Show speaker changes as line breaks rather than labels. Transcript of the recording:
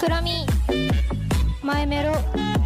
クラミマイメロ。